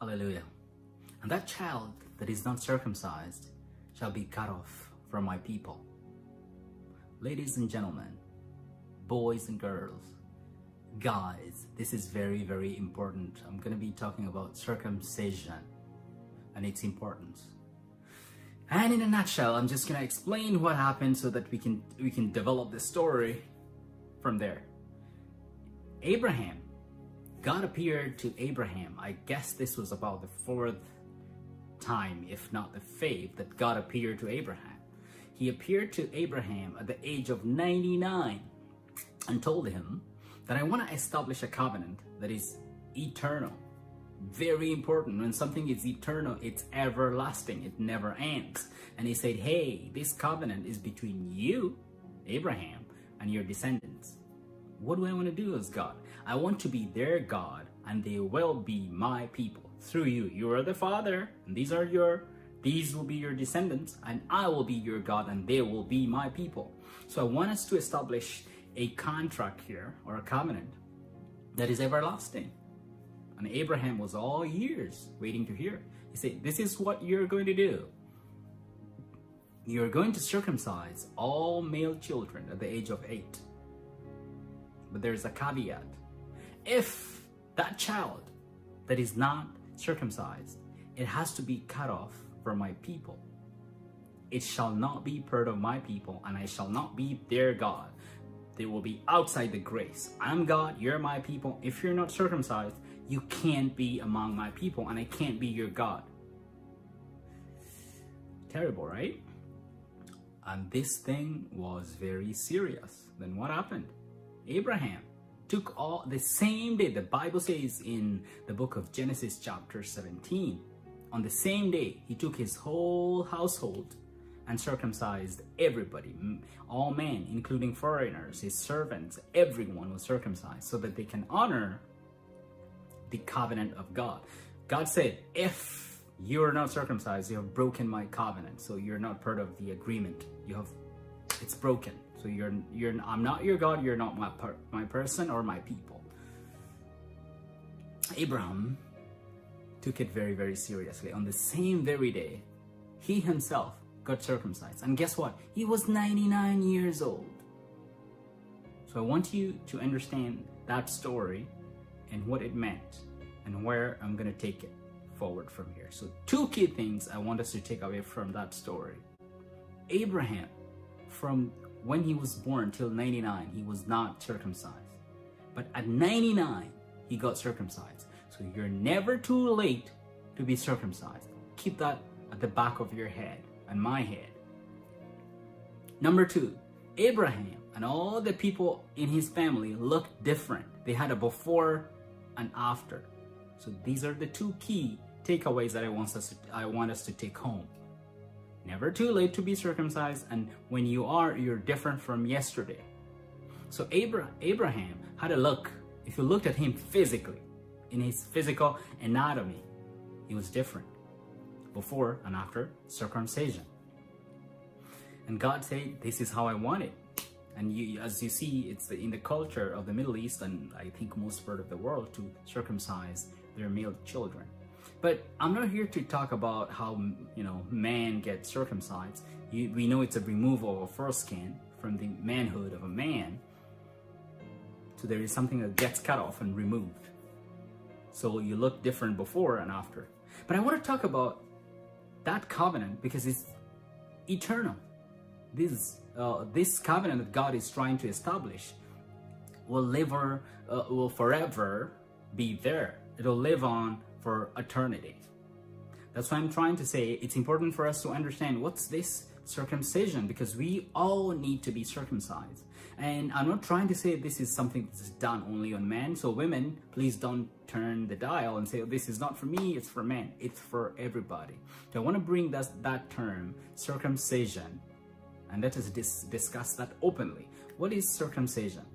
Hallelujah. And that child that is not circumcised shall be cut off from my people. Ladies and gentlemen, boys and girls, guys, this is very, very important. I'm going to be talking about circumcision and its importance. And in a nutshell, I'm just going to explain what happened so that we can we can develop the story from there. Abraham, God appeared to Abraham. I guess this was about the fourth time, if not the fifth, that God appeared to Abraham. He appeared to Abraham at the age of 99 and told him that I want to establish a covenant that is eternal. Very important. When something is eternal, it's everlasting. It never ends. And he said, hey, this covenant is between you, Abraham, and your descendants. What do I want to do as God? I want to be their God, and they will be my people through you. You are the father, and these are your these will be your descendants, and I will be your God, and they will be my people. So I want us to establish a contract here, or a covenant, that is everlasting. And Abraham was all years waiting to hear. He said, This is what you're going to do. You're going to circumcise all male children at the age of eight. But there's a caveat. If that child that is not circumcised, it has to be cut off from my people. It shall not be part of my people, and I shall not be their God. They will be outside the grace. I'm God, you're my people. If you're not circumcised, you can't be among my people, and I can't be your God. Terrible, right? And this thing was very serious. Then what happened? Abraham took all the same day. The Bible says in the book of Genesis, chapter 17, on the same day, he took his whole household and circumcised everybody, all men, including foreigners, his servants, everyone was circumcised so that they can honor the covenant of God. God said, if you are not circumcised, you have broken my covenant. So you're not part of the agreement. You have, it's broken. You're, you're, I'm not your God. You're not my, per, my person or my people. Abraham took it very, very seriously. On the same very day, he himself got circumcised. And guess what? He was 99 years old. So I want you to understand that story and what it meant and where I'm going to take it forward from here. So two key things I want us to take away from that story. Abraham, from when he was born till 99, he was not circumcised. But at 99, he got circumcised. So you're never too late to be circumcised. Keep that at the back of your head and my head. Number two, Abraham and all the people in his family looked different. They had a before and after. So these are the two key takeaways that I want us to, I want us to take home. Never too late to be circumcised, and when you are, you're different from yesterday. So Abraham had a look. If you looked at him physically, in his physical anatomy, he was different before and after circumcision. And God said, this is how I want it. And you, as you see, it's in the culture of the Middle East and I think most part of the world to circumcise their male children. But I'm not here to talk about how, you know, man gets circumcised. You, we know it's a removal of foreskin from the manhood of a man. So there is something that gets cut off and removed. So you look different before and after. But I want to talk about that covenant because it's eternal. This, uh, this covenant that God is trying to establish will live or, uh, will forever be there. It'll live on for eternity. That's why I'm trying to say it's important for us to understand what's this circumcision because we all need to be circumcised. And I'm not trying to say this is something that's done only on men. So women, please don't turn the dial and say, oh, this is not for me, it's for men. It's for everybody. So I want to bring that, that term, circumcision, and let us dis discuss that openly. What is circumcision?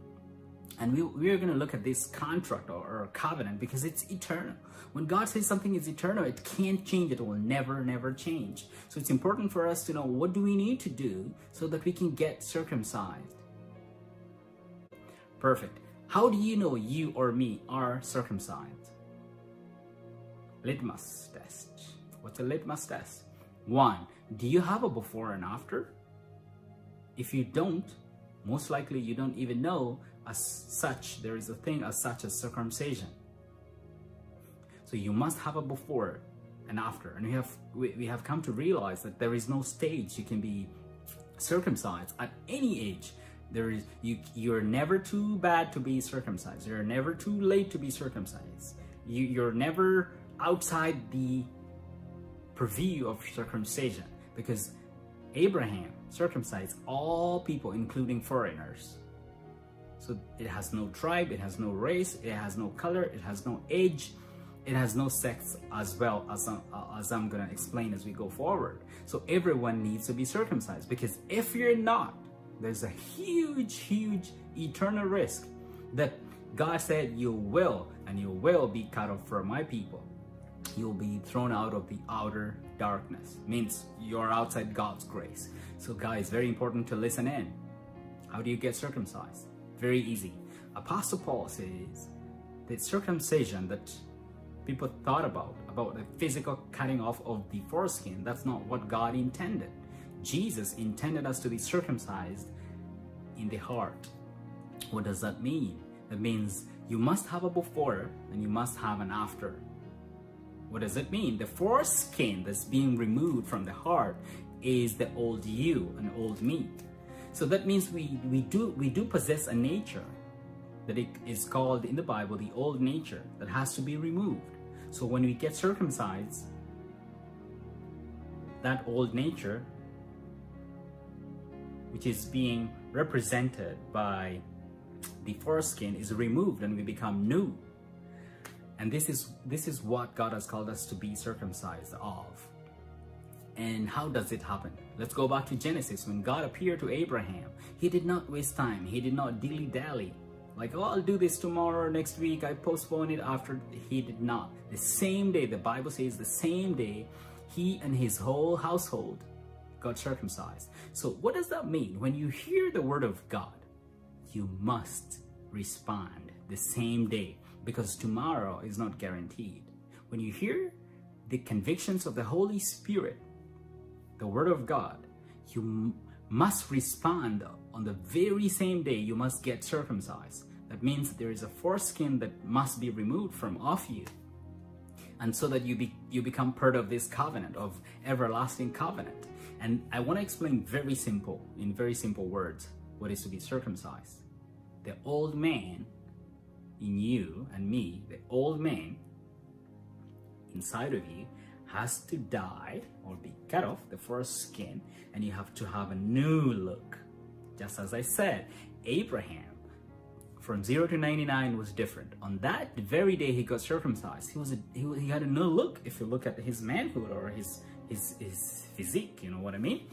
And we, we are going to look at this contract or, or covenant because it's eternal. When God says something is eternal, it can't change. It will never, never change. So it's important for us to know what do we need to do so that we can get circumcised. Perfect. How do you know you or me are circumcised? litmus test. What's a litmus test? One, do you have a before and after? If you don't, most likely you don't even know as such there is a thing as such as circumcision. So you must have a before and after. And we have we, we have come to realize that there is no stage you can be circumcised at any age. There is you you're never too bad to be circumcised. You're never too late to be circumcised. You you're never outside the purview of circumcision because Abraham circumcised all people, including foreigners. So it has no tribe, it has no race, it has no color, it has no age, it has no sex as well as, uh, as I'm gonna explain as we go forward. So everyone needs to be circumcised because if you're not, there's a huge, huge eternal risk that God said you will and you will be cut off from my people. You'll be thrown out of the outer darkness. Means you're outside God's grace. So guys, very important to listen in. How do you get circumcised? Very easy. Apostle Paul says that circumcision that people thought about, about the physical cutting off of the foreskin, that's not what God intended. Jesus intended us to be circumcised in the heart. What does that mean? That means you must have a before and you must have an after. What does it mean? The foreskin that's being removed from the heart is the old you, an old me. So that means we, we, do, we do possess a nature that it is called in the Bible the old nature that has to be removed. So when we get circumcised, that old nature, which is being represented by the foreskin, is removed and we become new. And this is this is what God has called us to be circumcised of. And how does it happen? Let's go back to Genesis. When God appeared to Abraham, he did not waste time. He did not dilly-dally. Like, oh, I'll do this tomorrow or next week. I postpone it after. He did not. The same day, the Bible says the same day, he and his whole household got circumcised. So what does that mean? When you hear the word of God, you must respond the same day because tomorrow is not guaranteed. When you hear the convictions of the Holy Spirit, the word of God, you must respond on the very same day you must get circumcised. That means there is a foreskin that must be removed from off you. And so that you, be, you become part of this covenant, of everlasting covenant. And I want to explain very simple, in very simple words, what is to be circumcised. The old man in you and me, the old man inside of you has to die or be cut off, the foreskin and you have to have a new look. Just as I said, Abraham from 0 to 99 was different. On that very day he got circumcised, he was a, he, he had a new look if you look at his manhood or his, his, his physique, you know what I mean?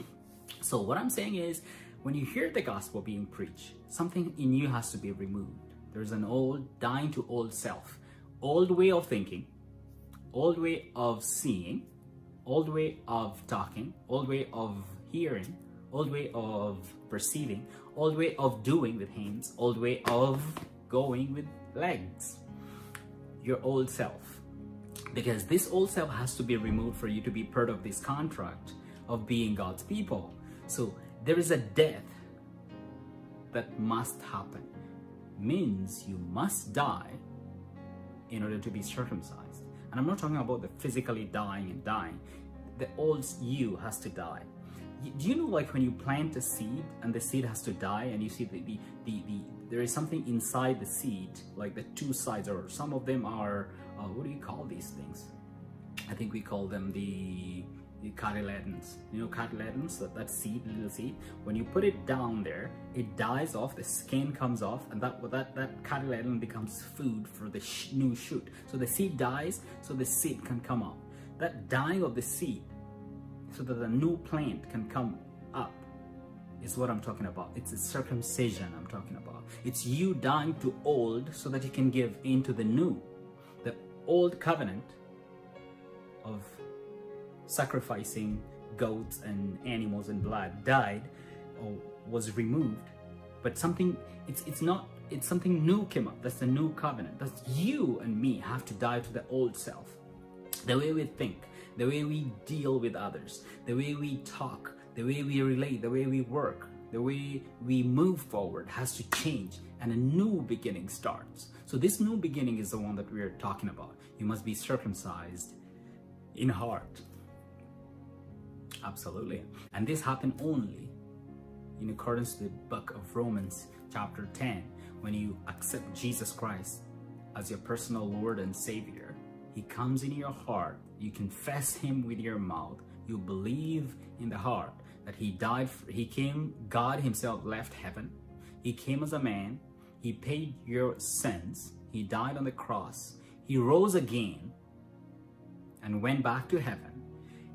So what I'm saying is, when you hear the gospel being preached, something in you has to be removed. There's an old, dying to old self, old way of thinking, old way of seeing, old way of talking, old way of hearing, old way of perceiving, old way of doing with hands, old way of going with legs. Your old self. Because this old self has to be removed for you to be part of this contract of being God's people. So there is a death that must happen. Means you must die in order to be circumcised. And I'm not talking about the physically dying and dying. The old you has to die do you know like when you plant a seed and the seed has to die and you see the, the, the, the there is something inside the seed like the two sides or some of them are uh, what do you call these things I think we call them the the cotyledons you know cotyledons that, that seed little seed when you put it down there it dies off the skin comes off and that that that cotyledon becomes food for the sh new shoot so the seed dies so the seed can come up that dying of the seed so that the new plant can come up is what I'm talking about. It's a circumcision I'm talking about. It's you dying to old so that you can give into the new. The old covenant of sacrificing goats and animals and blood died or was removed, but something, it's, it's not, it's something new came up. That's the new covenant. That's you and me have to die to the old self. the way we think, the way we deal with others, the way we talk, the way we relate, the way we work, the way we move forward has to change and a new beginning starts. So this new beginning is the one that we're talking about. You must be circumcised in heart. Absolutely. And this happened only in accordance with the book of Romans chapter 10 when you accept Jesus Christ as your personal Lord and Savior. He comes in your heart. You confess him with your mouth. You believe in the heart that he died, he came, God himself left heaven. He came as a man. He paid your sins. He died on the cross. He rose again and went back to heaven.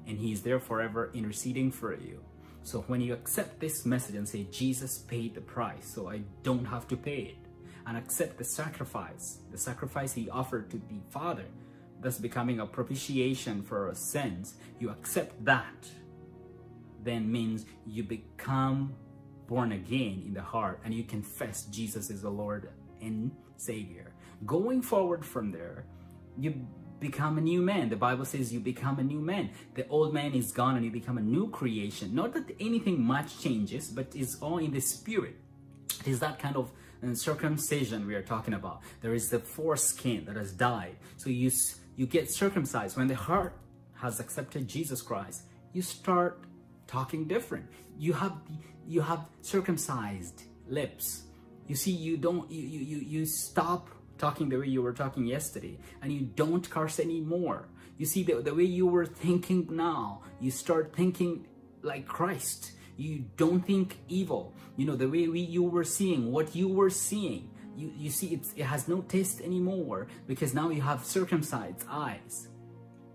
And he is there forever interceding for you. So when you accept this message and say, Jesus paid the price, so I don't have to pay it, and accept the sacrifice, the sacrifice he offered to the Father, thus becoming a propitiation for our sins, you accept that, then means you become born again in the heart and you confess Jesus is the Lord and Savior. Going forward from there, you become a new man. The Bible says you become a new man. The old man is gone and you become a new creation. Not that anything much changes, but it's all in the spirit. It is that kind of uh, circumcision we are talking about. There is the foreskin that has died. So you, you get circumcised. When the heart has accepted Jesus Christ, you start talking different. You have, you have circumcised lips. You see, you don't, you, you, you stop talking the way you were talking yesterday and you don't curse anymore. You see, the, the way you were thinking now, you start thinking like Christ. You don't think evil. You know, the way we, you were seeing, what you were seeing, you, you see it has no taste anymore because now you have circumcised eyes.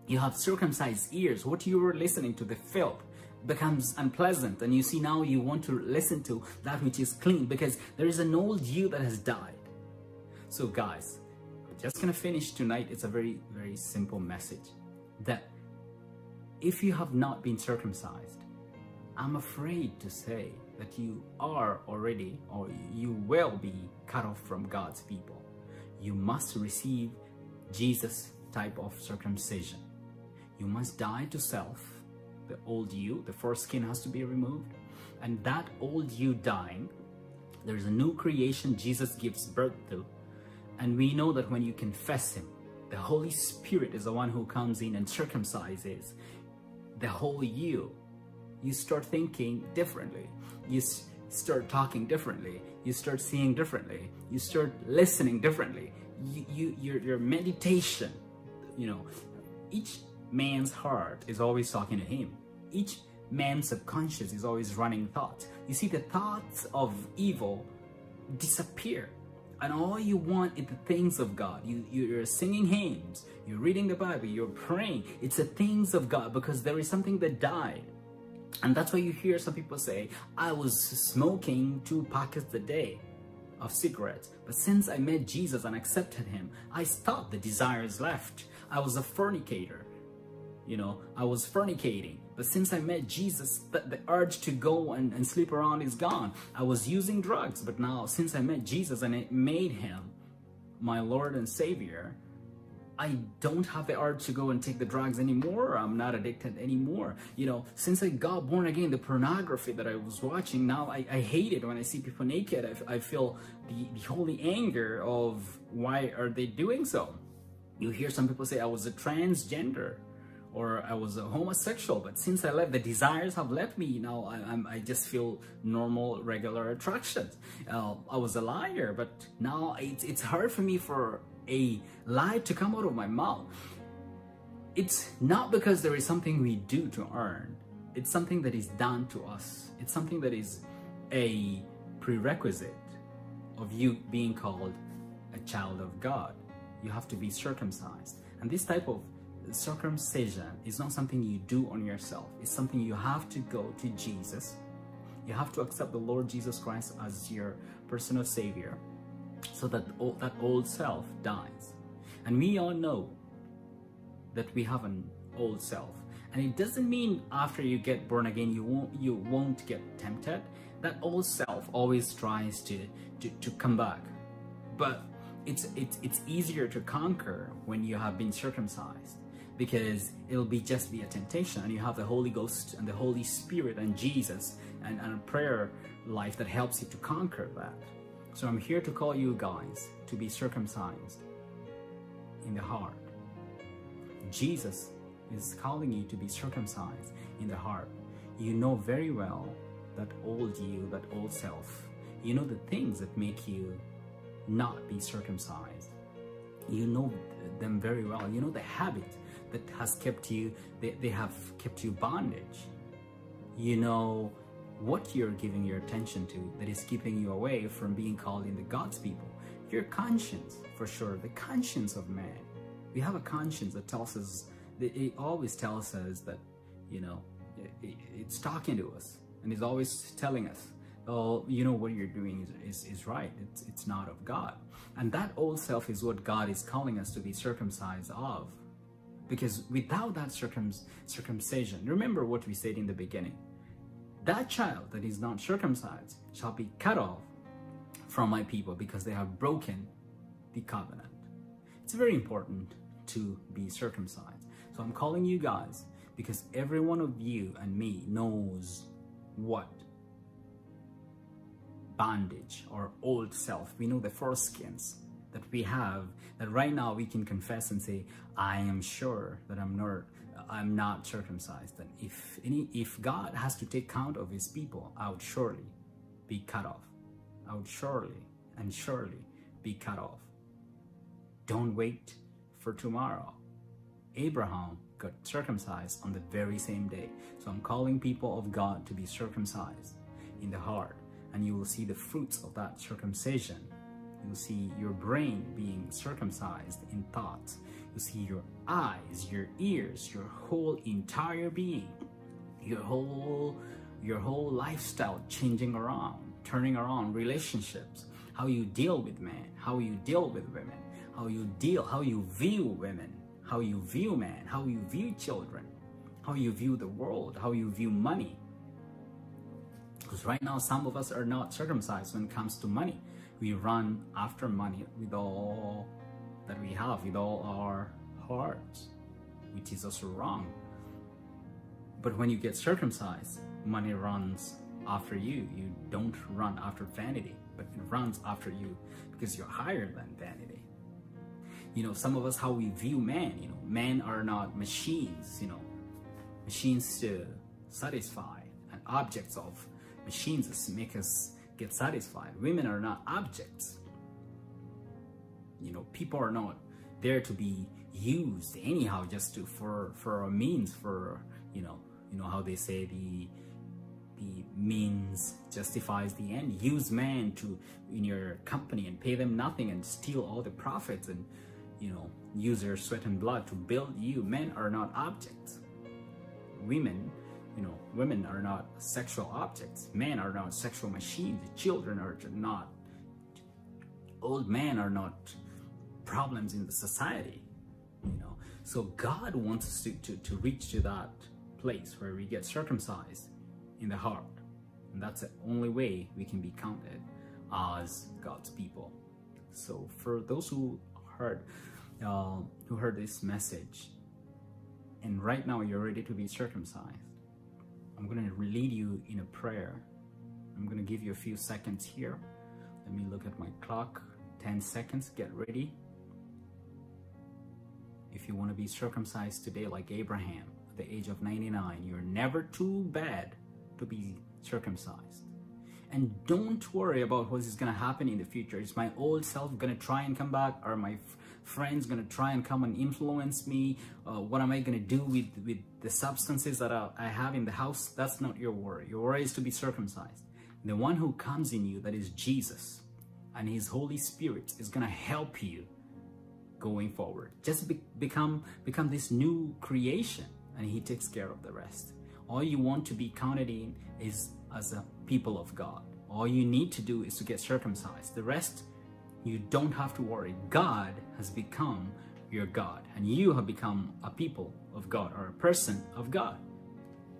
You have circumcised ears. What you were listening to, the filth, becomes unpleasant and you see now you want to listen to that which is clean because there is an old you that has died so guys, just gonna finish tonight. It's a very, very simple message that if you have not been circumcised, I'm afraid to say that you are already or you will be cut off from God's people. You must receive Jesus type of circumcision. You must die to self, the old you, the foreskin has to be removed. And that old you dying, there's a new creation Jesus gives birth to and we know that when you confess Him, the Holy Spirit is the one who comes in and circumcises the whole you. You start thinking differently. You start talking differently. You start seeing differently. You start listening differently. You, you, your, your meditation, you know, each man's heart is always talking to him. Each man's subconscious is always running thoughts. You see, the thoughts of evil disappear and all you want is the things of God. You, you're singing hymns, you're reading the Bible, you're praying. It's the things of God because there is something that died. And that's why you hear some people say, I was smoking two packets a day of cigarettes. But since I met Jesus and accepted him, I stopped. The desires left. I was a fornicator. You know, I was fornicating. But since I met Jesus, the, the urge to go and, and sleep around is gone. I was using drugs, but now since I met Jesus and it made him my Lord and Savior, I don't have the urge to go and take the drugs anymore. I'm not addicted anymore. You know, since I got born again, the pornography that I was watching, now I, I hate it when I see people naked. I, I feel the, the holy anger of why are they doing so? You hear some people say I was a transgender or I was a homosexual, but since I left, the desires have left me. Know, I, I just feel normal, regular attractions. Uh, I was a liar, but now it's, it's hard for me for a lie to come out of my mouth. It's not because there is something we do to earn. It's something that is done to us. It's something that is a prerequisite of you being called a child of God. You have to be circumcised. And this type of circumcision is not something you do on yourself. It's something you have to go to Jesus. You have to accept the Lord Jesus Christ as your personal savior so that that old self dies. And we all know that we have an old self. And it doesn't mean after you get born again, you won't, you won't get tempted. That old self always tries to, to, to come back. But it's, it's, it's easier to conquer when you have been circumcised because it'll be just be a temptation and you have the Holy Ghost and the Holy Spirit and Jesus and, and a prayer life that helps you to conquer that. So I'm here to call you guys to be circumcised in the heart. Jesus is calling you to be circumcised in the heart. You know very well that old you, that old self. You know the things that make you not be circumcised. You know them very well. You know the habit that has kept you, they, they have kept you bondage. You know what you're giving your attention to that is keeping you away from being called into God's people. Your conscience, for sure, the conscience of man. We have a conscience that tells us, that it always tells us that, you know, it, it's talking to us and it's always telling us, oh, you know, what you're doing is, is, is right. It's, it's not of God. And that old self is what God is calling us to be circumcised of. Because without that circum circumcision, remember what we said in the beginning, that child that is not circumcised shall be cut off from my people because they have broken the covenant. It's very important to be circumcised. So I'm calling you guys because every one of you and me knows what bondage or old self. We know the foreskins that we have that right now we can confess and say, I am sure that I'm not I'm not circumcised. And if any if God has to take count of his people, I would surely be cut off. I would surely and surely be cut off. Don't wait for tomorrow. Abraham got circumcised on the very same day. So I'm calling people of God to be circumcised in the heart and you will see the fruits of that circumcision. You'll see your brain being circumcised in thoughts. You'll see your eyes, your ears, your whole entire being, your whole your whole lifestyle changing around, turning around relationships, how you deal with men, how you deal with women, how you deal, how you view women, how you view men, how you view children, how you view the world, how you view money, because right now, some of us are not circumcised when it comes to money. We run after money with all that we have, with all our hearts, which is also wrong. But when you get circumcised, money runs after you. You don't run after vanity, but it runs after you because you're higher than vanity. You know, some of us, how we view men, you know, men are not machines, you know, machines to satisfy and objects of machines make us get satisfied. Women are not objects. You know, people are not there to be used anyhow just to for for a means for you know you know how they say the the means justifies the end use man to in your company and pay them nothing and steal all the profits and you know use their sweat and blood to build you men are not objects women you know, women are not sexual objects. Men are not sexual machines. Children are not, old men are not problems in the society, you know. So God wants us to, to, to reach to that place where we get circumcised in the heart. And that's the only way we can be counted as God's people. So for those who heard, uh, who heard this message, and right now you're ready to be circumcised, I'm going to lead you in a prayer. I'm going to give you a few seconds here. Let me look at my clock. 10 seconds. Get ready. If you want to be circumcised today like Abraham at the age of 99, you're never too bad to be circumcised. And don't worry about what is going to happen in the future. Is my old self going to try and come back? Are my friends going to try and come and influence me? Uh, what am I going to do with, with the substances that I, have in the house? That's not your worry. Your worry is to be circumcised. The one who comes in you, that is Jesus, and his Holy Spirit is going to help you going forward. Just be, become, become this new creation, and he takes care of the rest. All you want to be counted in is as a people of God. All you need to do is to get circumcised. The rest, you don't have to worry. God has become your God, and you have become a people of God or a person of God.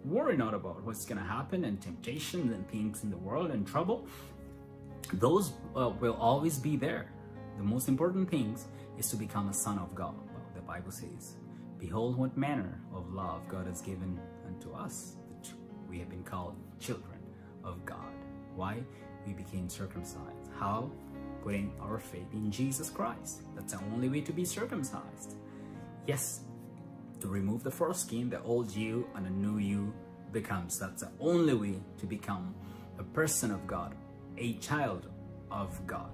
Worry not about what's going to happen and temptations and things in the world and trouble. Those uh, will always be there. The most important things is to become a son of God. Well, the Bible says, Behold, what manner of love God has given unto us. We have been called children of God. Why? We became circumcised. How? Putting our faith in Jesus Christ. That's the only way to be circumcised. Yes, to remove the foreskin, the old you and the new you becomes. That's the only way to become a person of God, a child of God.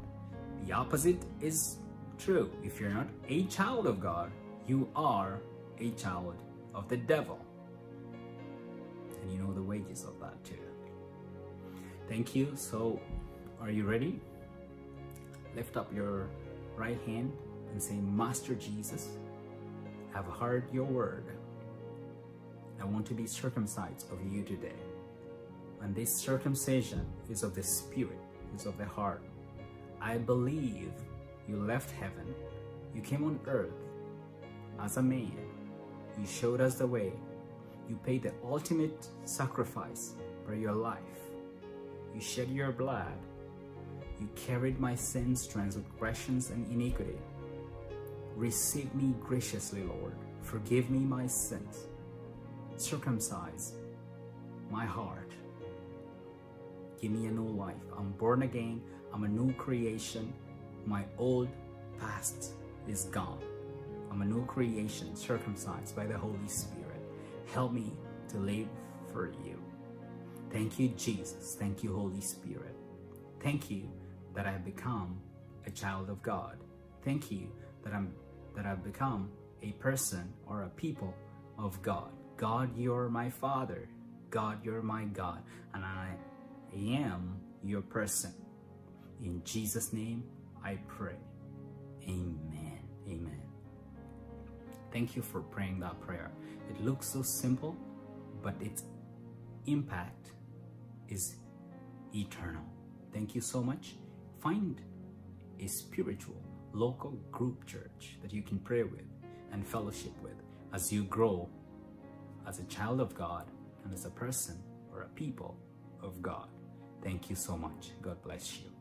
The opposite is true. If you're not a child of God, you are a child of the devil. And you know the wages of that too. Thank you. So, are you ready? Lift up your right hand and say, Master Jesus, I've heard your word. I want to be circumcised of you today. And this circumcision is of the spirit, is of the heart. I believe you left heaven, you came on earth as a man, you showed us the way, you paid the ultimate sacrifice for your life. You shed your blood, you carried my sins, transgressions, and iniquity. Receive me graciously, Lord. Forgive me my sins. Circumcise my heart. Give me a new life. I'm born again. I'm a new creation. My old past is gone. I'm a new creation, circumcised by the Holy Spirit. Help me to live for you. Thank you, Jesus. Thank you, Holy Spirit. Thank you that I have become a child of God. Thank you that I'm that I've become a person or a people of God. God, you're my Father. God, you're my God. And I am your person. In Jesus' name, I pray. Amen. Amen. Thank you for praying that prayer. It looks so simple, but its impact is eternal. Thank you so much. Find a spiritual local group church that you can pray with and fellowship with as you grow as a child of God and as a person or a people of God. Thank you so much. God bless you.